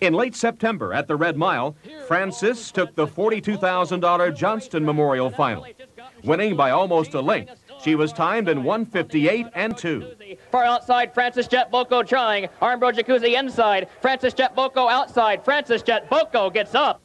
In late September at the Red Mile, Frances took the $42,000 Johnston Memorial Final. Winning by almost a length, she was timed in 158 and 2. Far outside, Frances Jet Boko trying. Armbro Jacuzzi inside. Frances Jet Boko outside. Frances Jet Boko gets up.